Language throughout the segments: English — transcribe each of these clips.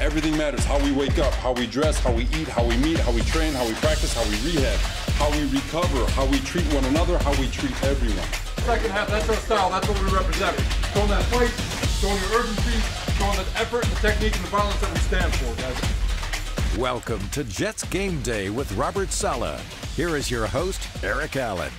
Everything matters. How we wake up, how we dress, how we eat, how we meet, how we train, how we practice, how we rehab, how we recover, how we treat one another, how we treat everyone. Second half, that's our style. That's what we represent. Showing that fight, showing your urgency, showing that effort the technique and the violence that we stand for, guys. Welcome to Jets Game Day with Robert Saleh. Here is your host, Eric Allen.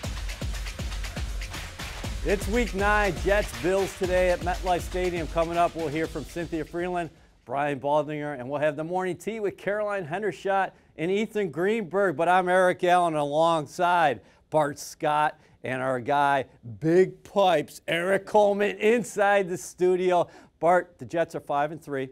It's week nine, Jets Bills today at MetLife Stadium. Coming up, we'll hear from Cynthia Frelund, Brian Baldinger, and we'll have the morning tea with Caroline Hendershot and Ethan Greenberg. But I'm Eric Allen alongside Bart Scott and our guy, Big Pipes, Eric Coleman, inside the studio. Bart, the Jets are five and three.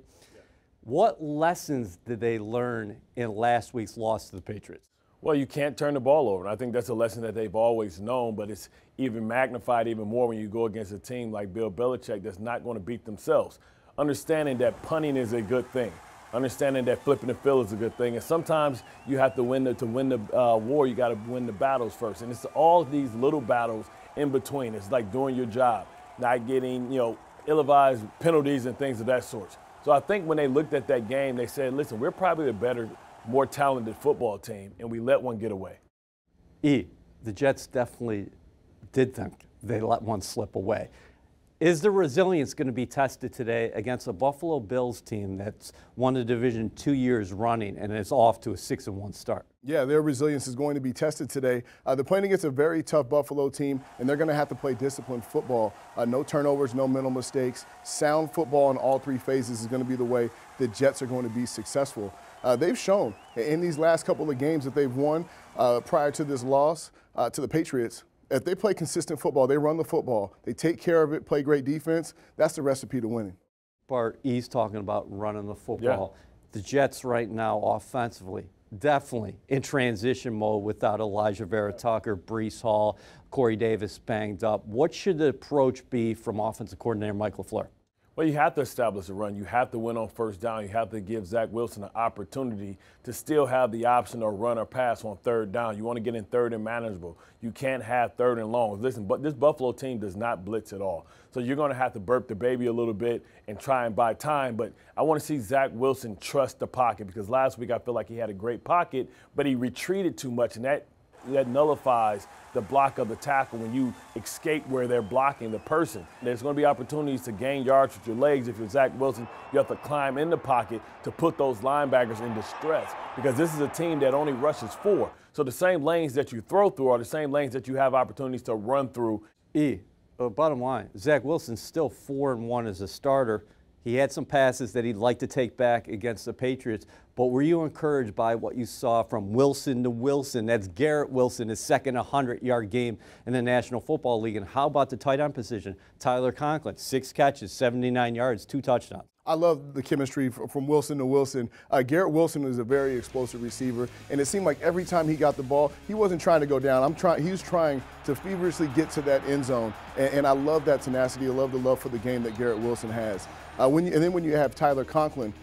What lessons did they learn in last week's loss to the Patriots? Well, you can't turn the ball over. And I think that's a lesson that they've always known, but it's even magnified even more when you go against a team like Bill Belichick that's not going to beat themselves. Understanding that punting is a good thing. Understanding that flipping the field is a good thing. And sometimes you have to win the, to win the uh, war, you got to win the battles first. And it's all these little battles in between. It's like doing your job, not getting, you know, ill-advised penalties and things of that sort. So I think when they looked at that game, they said, listen, we're probably the better – more talented football team, and we let one get away. E, the Jets definitely did think they let one slip away. Is the resilience going to be tested today against a Buffalo Bills team that's won the division two years running and is off to a six and one start? Yeah, their resilience is going to be tested today. Uh, they're playing against a very tough Buffalo team, and they're going to have to play disciplined football. Uh, no turnovers, no mental mistakes. Sound football in all three phases is going to be the way the Jets are going to be successful uh, they've shown in these last couple of games that they've won uh, prior to this loss uh, to the Patriots. If they play consistent football, they run the football, they take care of it, play great defense, that's the recipe to winning. Bart, he's talking about running the football. Yeah. The Jets right now offensively, definitely in transition mode without Elijah Vera-Tucker, Breece Hall, Corey Davis banged up. What should the approach be from offensive coordinator Mike LaFleur? Well, you have to establish a run. You have to win on first down. You have to give Zach Wilson an opportunity to still have the option of run or pass on third down. You want to get in third and manageable. You can't have third and long. Listen, but this Buffalo team does not blitz at all. So you're going to have to burp the baby a little bit and try and buy time. But I want to see Zach Wilson trust the pocket because last week I feel like he had a great pocket, but he retreated too much, and that that nullifies the block of the tackle when you escape where they're blocking the person. There's going to be opportunities to gain yards with your legs. If you're Zach Wilson, you have to climb in the pocket to put those linebackers in distress because this is a team that only rushes four. So the same lanes that you throw through are the same lanes that you have opportunities to run through. E, uh, bottom line, Zach Wilson's still four and one as a starter. He had some passes that he'd like to take back against the Patriots, but were you encouraged by what you saw from Wilson to Wilson? That's Garrett Wilson, his second 100 yard game in the National Football League. And how about the tight end position? Tyler Conklin, six catches, 79 yards, two touchdowns. I love the chemistry from Wilson to Wilson. Uh, Garrett Wilson is a very explosive receiver, and it seemed like every time he got the ball, he wasn't trying to go down. I'm trying. He was trying to feverishly get to that end zone, and, and I love that tenacity. I love the love for the game that Garrett Wilson has. Uh, when you, and then when you have Tyler Conklin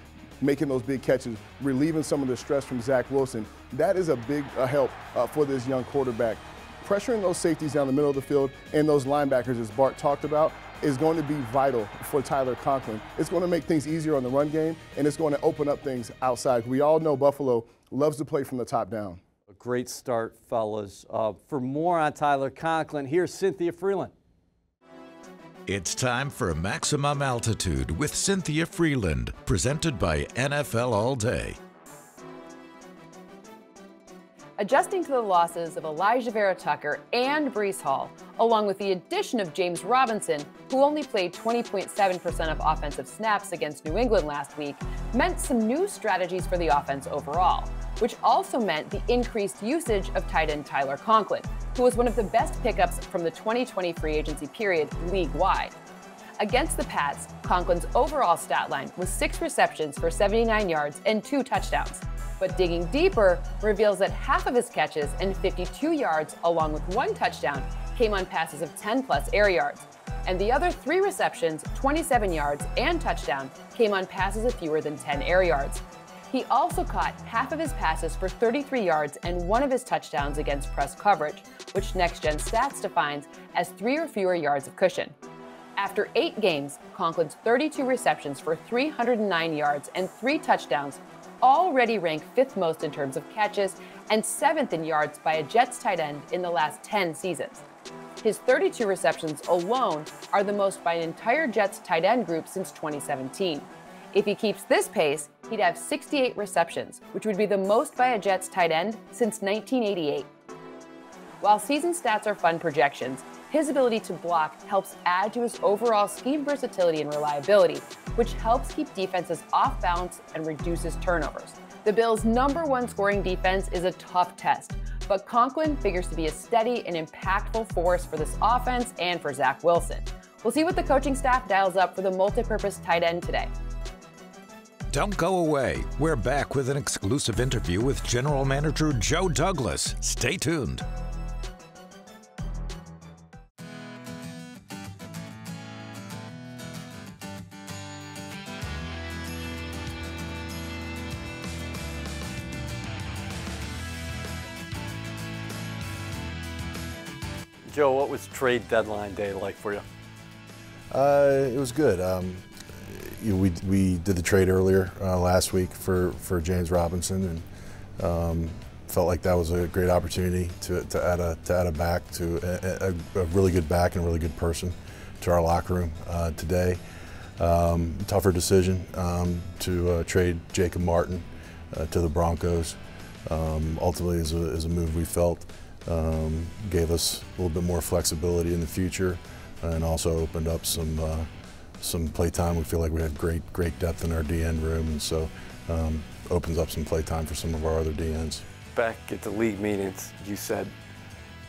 making those big catches, relieving some of the stress from Zach Wilson, that is a big uh, help uh, for this young quarterback. Pressuring those safeties down the middle of the field and those linebackers, as Bart talked about, is going to be vital for Tyler Conklin. It's going to make things easier on the run game, and it's going to open up things outside. We all know Buffalo loves to play from the top down. A great start, fellas. Uh, for more on Tyler Conklin, here's Cynthia Frelund. It's time for Maximum Altitude with Cynthia Frelund, presented by NFL All Day. Adjusting to the losses of Elijah Vera-Tucker and Breece Hall, along with the addition of James Robinson, who only played 20.7% of offensive snaps against New England last week, meant some new strategies for the offense overall, which also meant the increased usage of tight end Tyler Conklin, who was one of the best pickups from the 2020 free agency period league-wide. Against the Pats, Conklin's overall stat line was six receptions for 79 yards and two touchdowns. But digging deeper reveals that half of his catches and 52 yards, along with one touchdown, came on passes of 10 plus air yards. And the other three receptions, 27 yards, and touchdown came on passes of fewer than 10 air yards. He also caught half of his passes for 33 yards and one of his touchdowns against press coverage, which Next Gen Stats defines as three or fewer yards of cushion. After eight games, Conklin's 32 receptions for 309 yards and three touchdowns already rank fifth most in terms of catches and seventh in yards by a Jets tight end in the last 10 seasons. His 32 receptions alone are the most by an entire Jets tight end group since 2017. If he keeps this pace, he'd have 68 receptions, which would be the most by a Jets tight end since 1988. While season stats are fun projections, his ability to block helps add to his overall scheme versatility and reliability, which helps keep defenses off balance and reduces turnovers. The Bills' number one scoring defense is a tough test, but Conklin figures to be a steady and impactful force for this offense and for Zach Wilson. We'll see what the coaching staff dials up for the multi-purpose tight end today. Don't go away. We're back with an exclusive interview with General Manager Joe Douglas. Stay tuned. Joe, what was trade deadline day like for you? Uh, it was good. Um, you know, we, we did the trade earlier uh, last week for, for James Robinson and um, felt like that was a great opportunity to, to, add, a, to add a back to a, a, really good back and a really good person to our locker room uh, today. Um, tougher decision um, to uh, trade Jacob Martin uh, to the Broncos. Um, ultimately, is a, is a move we felt um, gave us a little bit more flexibility in the future, and also opened up some uh, some play time. We feel like we had great great depth in our DN room, and so um, opens up some play time for some of our other DNs. Back at the league meetings, you said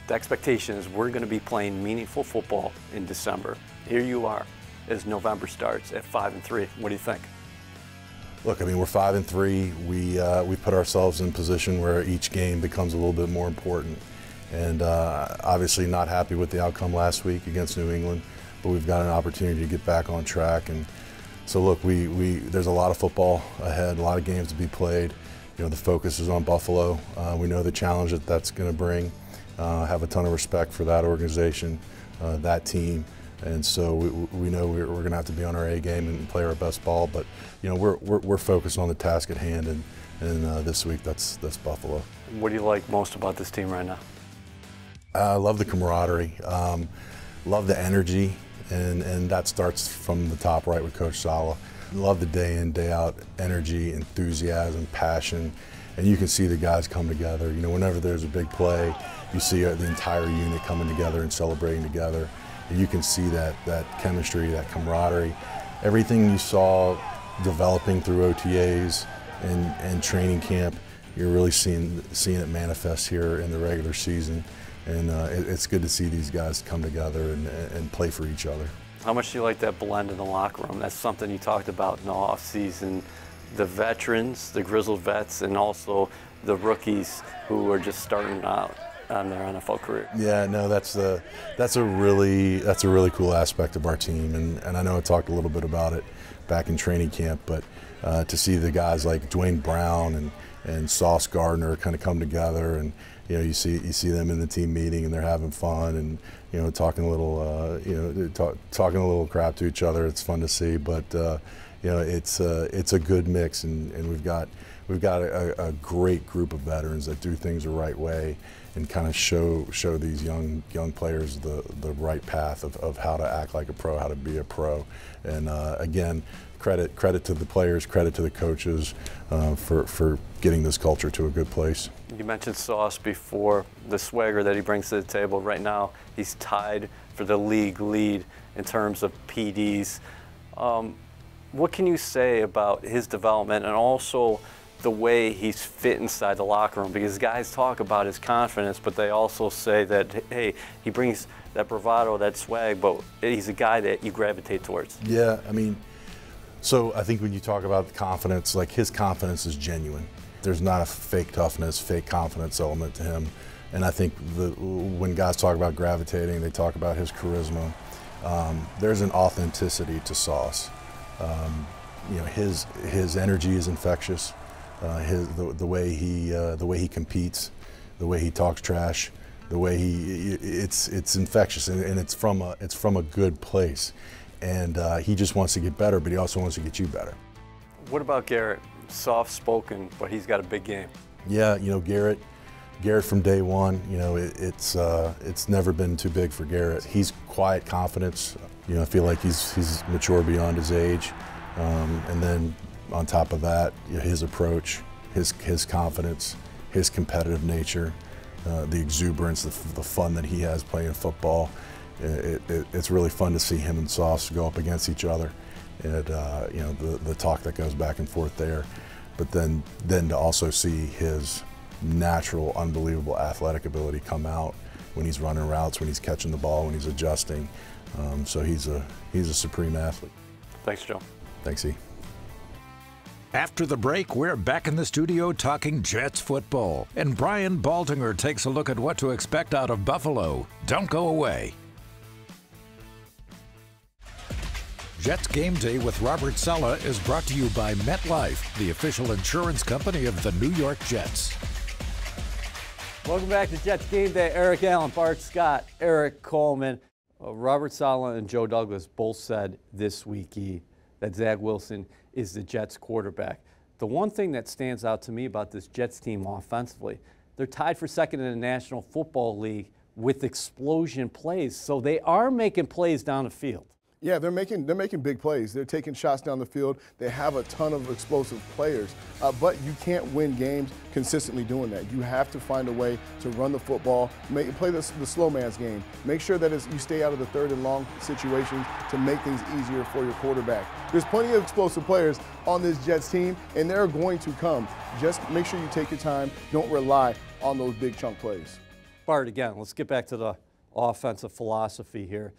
the expectation is we're going to be playing meaningful football in December. Here you are, as November starts at five and three. What do you think? Look, I mean, we're five and three. We uh, we put ourselves in position where each game becomes a little bit more important and uh, obviously not happy with the outcome last week against New England, but we've got an opportunity to get back on track. And so, look, we, we there's a lot of football ahead, a lot of games to be played. You know, the focus is on Buffalo. Uh, we know the challenge that that's going to bring. Uh, have a ton of respect for that organization, uh, that team. And so we, we know we're, we're going to have to be on our A game and play our best ball. But you know we're, we're, we're focused on the task at hand, and, and uh, this week that's that's Buffalo. What do you like most about this team right now? I love the camaraderie, um, love the energy, and, and that starts from the top right with Coach Saleh. Love the day in, day out energy, enthusiasm, passion, and you can see the guys come together. You know, whenever there's a big play, you see the entire unit coming together and celebrating together. And you can see that, that chemistry, that camaraderie. Everything you saw developing through OTAs and, and training camp, you're really seeing, seeing it manifest here in the regular season and uh, it, it's good to see these guys come together and, and, play for each other. How much do you like that blend in the locker room? That's something you talked about in the offseason. The veterans, the grizzled vets, and also the rookies who are just starting out on their NFL career. Yeah, no, that's a that's a really that's a really cool aspect of our team, and, and I know I talked a little bit about it back in training camp, but uh, to see the guys like Duane Brown and and Sauce Gardner kind of come together and you know, you see you see them in the team meeting and they're having fun and you know talking a little uh, you know talk, talking a little crap to each other. It's fun to see, but uh, you know it's uh, it's a good mix and, and we've got we've got a, a, great group of veterans that do things the right way and kind of show show these young young players the the right path of, of how to act like a pro, how to be a pro, and uh, again credit credit to the players, credit to the coaches uh, for for getting this culture to a good place. You mentioned Sauce before, the swagger that he brings to the table. Right now, he's tied for the league lead in terms of PDs. Um, what can you say about his development and also the way he's fit inside the locker room? Because guys talk about his confidence, but they also say that, hey, he brings that bravado, that swag, but he's a guy that you gravitate towards. Yeah, I mean, so I think when you talk about confidence, like his confidence is genuine. There's not a fake toughness, fake confidence element to him. And I think the, when guys talk about gravitating, they talk about his charisma. Um, there's an authenticity to Sauce. Um, you know, his his energy is infectious. Uh, his the, the way he uh, the way he competes, the way he talks trash, the way he it's it's infectious and, and it's from a it's from a good place. and uh, he just wants to get better, but he also wants to get you better. What about Garrett? Soft spoken, but he's got a big game. Yeah, you know Garrett. Garrett from day one, you know it, it's uh, it's never been too big for Garrett. He's quiet confidence. You know, I feel like he's he's mature beyond his age, um, and then on top of that, you know, his approach, his his confidence, his competitive nature, uh, the exuberance, the, the, fun that he has playing football. It, it, it's really fun to see him and Sauce go up against each other, and uh, you know the the talk that goes back and forth there. But then then to also see his natural, unbelievable athletic ability come out when he's running routes, when he's catching the ball, when he's adjusting. Um, so he's a he's a supreme athlete. Thanks, Joe. Thanks, E. After the break, we're back in the studio talking Jets football, and Brian Baldinger takes a look at what to expect out of Buffalo. Don't go away. Jets Game Day with Robert Saleh is brought to you by MetLife, the official insurance company of the New York Jets. Welcome back to Jets Game Day. Eric Allen, Bart Scott, Eric Coleman, uh, Robert Saleh, and Joe Douglas both said this week e, that Zach Wilson is the Jets quarterback. The one thing that stands out to me about this Jets team offensively, they're tied for second in the National Football League with explosion plays. So they are making plays down the field. Yeah, they're making they're making big plays. They're taking shots down the field. They have a ton of explosive players, uh, but you can't win games consistently doing that. You have to find a way to run the football, make, play the, the slow man's game. Make sure that you stay out of the third and long situations to make things easier for your quarterback. There's plenty of explosive players on this Jets team, and they're going to come. Just make sure you take your time. Don't rely on those big chunk plays. Bart, again, let's get back to the offensive philosophy here.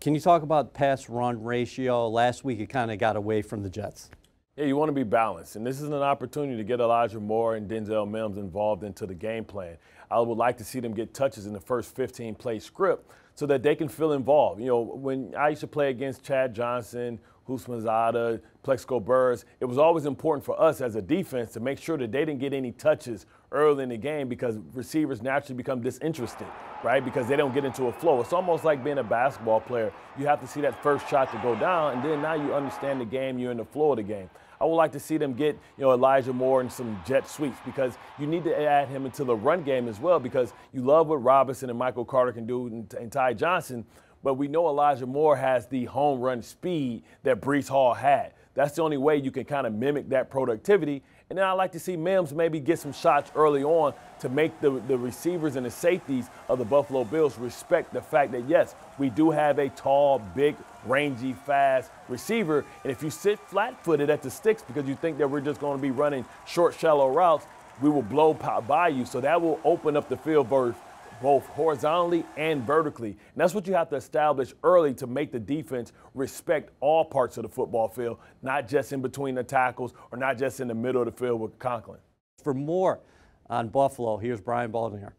Can you talk about pass run ratio? Last week it kind of got away from the Jets. Yeah, you want to be balanced, and this is an opportunity to get Elijah Moore and Denzel Mims involved into the game plan. I would like to see them get touches in the first 15 play script so that they can feel involved. You know, when I used to play against Chad Johnson, Houshmandzadeh, Plaxico Burress, it was always important for us as a defense to make sure that they didn't get any touches early in the game because receivers naturally become disinterested, right? Because they don't get into a flow. It's almost like being a basketball player. You have to see that first shot to go down, and then now you understand the game, you're in the flow of the game. I would like to see them get, you know, Elijah Moore and some jet sweeps because you need to add him into the run game as well because you love what Robinson and Michael Carter can do and, and Ty Johnson, but we know Elijah Moore has the home run speed that Breece Hall had. That's the only way you can kind of mimic that productivity. And then I like to see Mims maybe get some shots early on to make the, the receivers and the safeties of the Buffalo Bills respect the fact that, yes, we do have a tall, big, rangy, fast receiver. And if you sit flat footed at the sticks because you think that we're just going to be running short, shallow routes, we will blow by you. So that will open up the field for both horizontally and vertically. And that's what you have to establish early to make the defense respect all parts of the football field, not just in between the tackles or not just in the middle of the field with Conklin. For more on Buffalo, here's Brian Baldinger.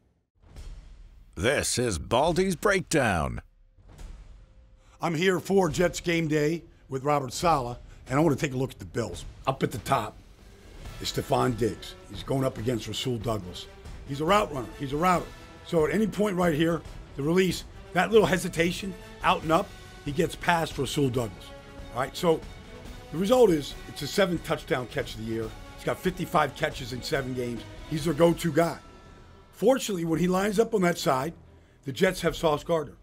This is Baldy's Breakdown. I'm here for Jets game day with Robert Saleh, and I want to take a look at the Bills. Up at the top is Stefon Diggs. He's going up against Rasul Douglas. He's a route runner. He's a router. So at any point right here, the release, that little hesitation, out and up, he gets past Rasul Douglas. All right, so the result is it's a seven touchdown catch of the year. He's got 55 catches in seven games. He's their go to guy. Fortunately, when he lines up on that side, the Jets have Sauce Gardner.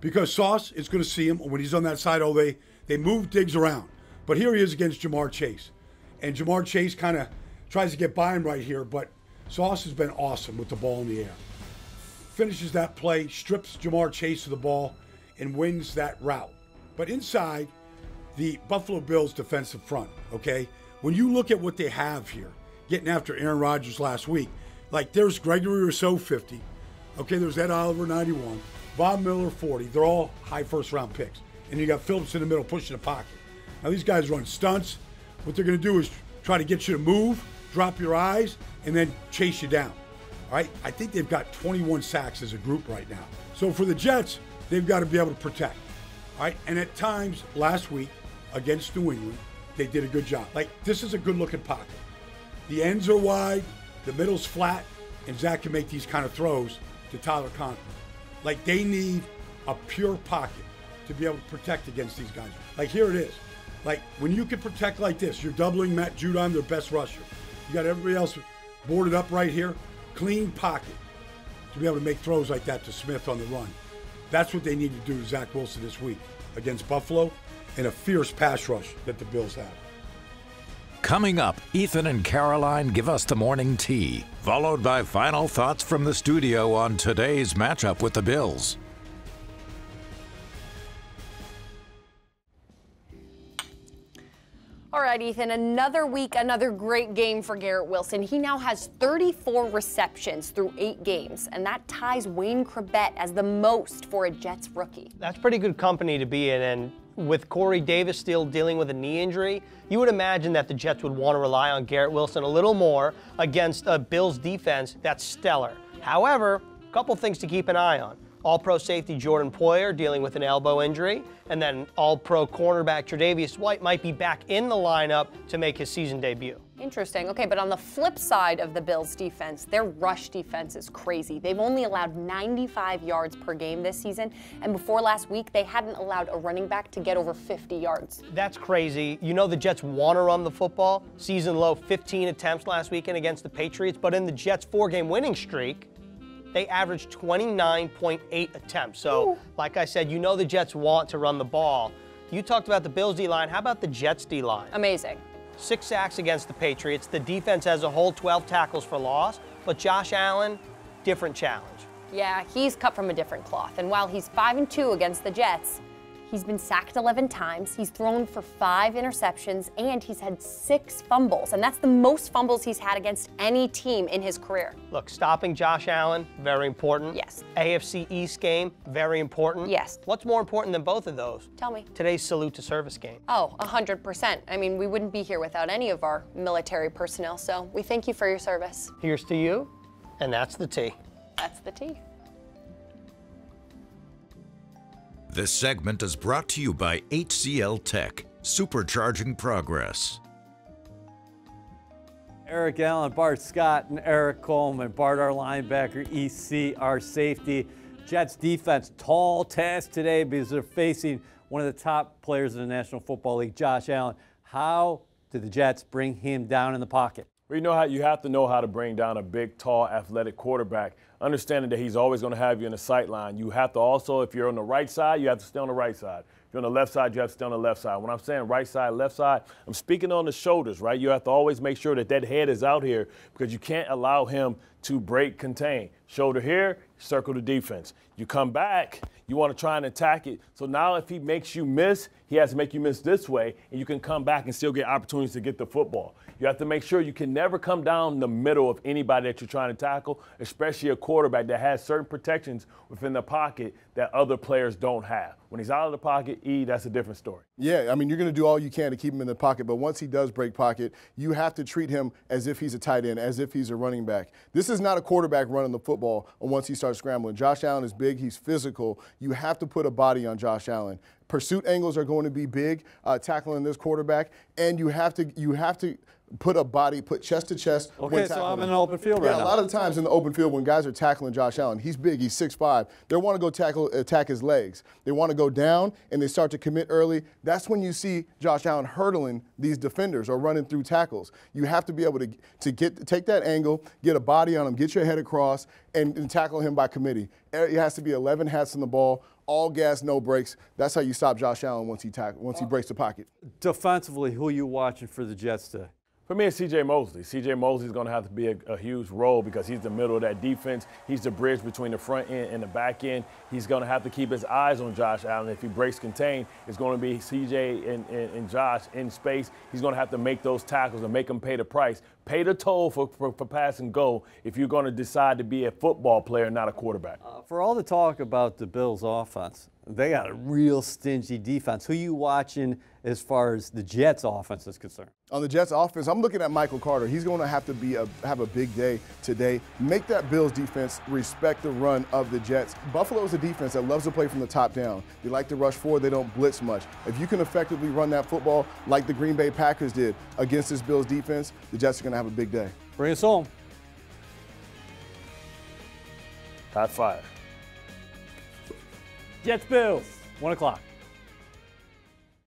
Because Sauce is going to see him when he's on that side. Oh, they, they move Diggs around. But here he is against Ja'Marr Chase. And Ja'Marr Chase kind of tries to get by him right here, but Sauce has been awesome with the ball in the air finishes that play, strips Ja'Marr Chase of the ball, and wins that route. But inside the Buffalo Bills defensive front, okay, when you look at what they have here, getting after Aaron Rodgers last week, like there's Gregory Rousseau 50, okay, there's Ed Oliver 91, Von Miller 40. They're all high first round picks. And you got Phillips in the middle pushing the pocket. Now these guys run stunts. What they're going to do is try to get you to move, drop your eyes, and then chase you down. Right, I think they've got 21 sacks as a group right now. So for the Jets, they've got to be able to protect. Right, and at times last week against New England, they did a good job. Like this is a good looking pocket. The ends are wide, the middle's flat, and Zach can make these kind of throws to Tyler Conklin. Like they need a pure pocket to be able to protect against these guys. Like here it is. Like when you can protect like this, you're doubling Matt Judon, their best rusher. You got everybody else boarded up right here. Clean pocket to be able to make throws like that to Smith on the run. That's what they need to do to Zach Wilson this week against Buffalo and a fierce pass rush that the Bills have. Coming up, Ethan and Caroline give us the morning tea, followed by final thoughts from the studio on today's matchup with the Bills. Right, Ethan, another week, another great game for Garrett Wilson. He now has 34 receptions through eight games, and that ties Wayne Chrebet as the most for a Jets rookie. That's pretty good company to be in, and with Corey Davis still dealing with a knee injury, you would imagine that the Jets would want to rely on Garrett Wilson a little more against a Bills defense that's stellar. However, a couple things to keep an eye on. All pro safety Jordan Poyer dealing with an elbow injury, and then all pro cornerback Tre'Davious White might be back in the lineup to make his season debut. Interesting. Okay, but on the flip side of the Bills' defense, their rush defense is crazy. They've only allowed 95 yards per game this season, and before last week, they hadn't allowed a running back to get over 50 yards. That's crazy. You know the Jets want to run the football. Season low 15 attempts last weekend against the Patriots, but in the Jets' four-game winning streak, they averaged 29.8 attempts. So, Ooh. like I said, you know the Jets want to run the ball. You talked about the Bills D line. How about the Jets D line? Amazing. Six sacks against the Patriots. The defense as a whole, 12 tackles for loss. But Josh Allen, different challenge. Yeah, he's cut from a different cloth. And while he's 5 and 2 against the Jets, He's been sacked 11 times. He's thrown for five interceptions and he's had six fumbles. And that's the most fumbles he's had against any team in his career. Look, stopping Josh Allen, very important. Yes. AFC East game, very important. Yes. What's more important than both of those? Tell me. Today's salute to service game. Oh, 100%. I mean, we wouldn't be here without any of our military personnel, so we thank you for your service. Here's to you, and that's the T. That's the tea. This segment is brought to you by HCL Tech, supercharging progress. Eric Allen, Bart Scott, and Eric Coleman. Bart, our linebacker, EC, our safety. Jets defense, tall task today because they're facing one of the top players in the National Football League, Josh Allen. How did the Jets bring him down in the pocket? Well, you know how you have to know how to bring down a big, tall, athletic quarterback understanding that he's always going to have you in the sight line. You have to also, if you're on the right side, you have to stay on the right side. If you're on the left side, you have to stay on the left side. When I'm saying right side, left side, I'm speaking on the shoulders, right? You have to always make sure that that head is out here because you can't allow him to break contain. Shoulder here, circle the defense. You come back, you want to try and attack it. So now if he makes you miss, he has to make you miss this way, and you can come back and still get opportunities to get the football. You have to make sure you can never come down the middle of anybody that you're trying to tackle, especially a quarterback that has certain protections within the pocket that other players don't have. When he's out of the pocket, E, that's a different story. Yeah, I mean, you're going to do all you can to keep him in the pocket, but once he does break pocket, you have to treat him as if he's a tight end, as if he's a running back. This is not a quarterback running the football once he starts scrambling. Josh Allen is big, he's physical. You have to put a body on Josh Allen. Pursuit angles are going to be big, uh, tackling this quarterback, and you have to you have to put a body, put chest to chest. Okay, so I'm in an open field yeah, now. a lot of times in the open field when guys are tackling Josh Allen, he's big, he's 6'5". They want to go tackle, uh, attack his legs. They want to go down and they start to commit early. That's when you see Josh Allen hurdling these defenders or running through tackles. You have to be able to, to get take that angle, get a body on him, get your head across, and, and tackle him by committee. It has to be 11 hats on the ball, all gas, no brakes. That's how you stop Josh Allen once he tackle, once he uh, breaks the pocket. Defensively, who are you watching for the Jets today? For me, it's C.J. Mosley. C.J. Mosley is going to have to be a, a, huge role because he's the middle of that defense. He's the bridge between the front end and the back end. He's going to have to keep his eyes on Josh Allen. If he breaks contain, it's going to be C.J. And, and, and Josh in space. He's going to have to make those tackles and make them pay the price. Pay the toll for, for, for pass and go if you're going to decide to be a football player, not a quarterback. Uh, for all the talk about the Bills' offense, they got a real stingy defense. Who you watching as far as the Jets' offense is concerned? On the Jets' offense, I'm looking at Michael Carter. He's going to have to be a, have a big day today. Make that Bills defense respect the run of the Jets. Buffalo is a defense that loves to play from the top down. They like to rush forward. They don't blitz much. If you can effectively run that football like the Green Bay Packers did against this Bills defense, the Jets are going to have a big day. Bring us home. High five. Jets Bills, 1 o'clock.